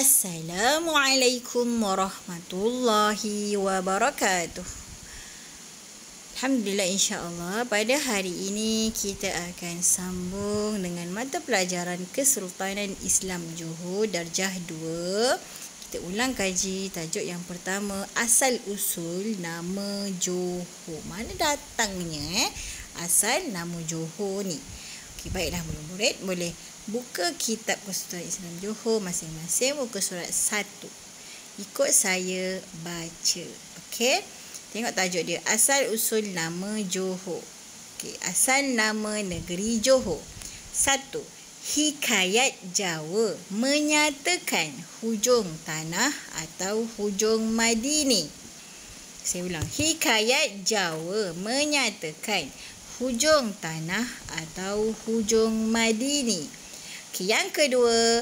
Assalamualaikum warahmatullahi wabarakatuh. Alhamdulillah insya-Allah pada hari ini kita akan sambung dengan mata pelajaran Kesultanan Islam Johor darjah 2. Kita ulang kaji tajuk yang pertama asal usul nama Johor. Mana datangnya eh asal nama Johor ni? Okey baiklah murid-murid boleh buka kitab Kesultanan Islam Johor masing-masing muka surat 1. Ikut saya baca. Okey. Tengok tajuk dia. Asal usul nama Johor. Okey, asal nama negeri Johor. 1. Hikayat Jawa menyatakan hujung tanah atau hujung Madini. Saya ulang. Hikayat Jawa menyatakan hujung tanah atau hujung Madini. Okay, yang kedua,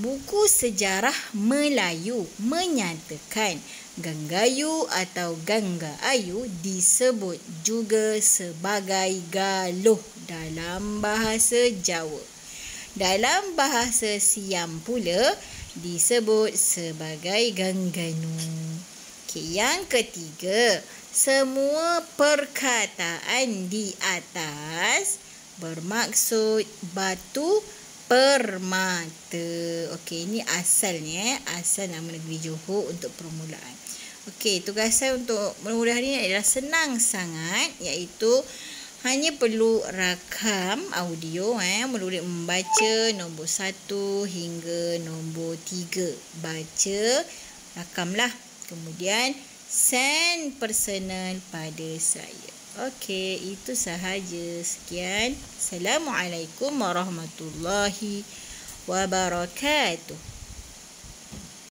buku sejarah Melayu menyatakan Ganggayu atau Gangga Ayu disebut juga sebagai Galuh dalam bahasa Jawa. Dalam bahasa Siam pula disebut sebagai Gangganu. Okay, yang ketiga, semua perkataan di atas bermaksud batu permata. Okey, ini asalnya, asal nama negeri Johor untuk permulaan. Okey, tugas saya untuk mudah hari ini adalah senang sangat iaitu hanya perlu rakam audio eh murid membaca nombor 1 hingga nombor 3. Baca, rakamlah. Kemudian send personal pada saya. Okey, itu sahaja. Sekian. Assalamualaikum warahmatullahi wabarakatuh.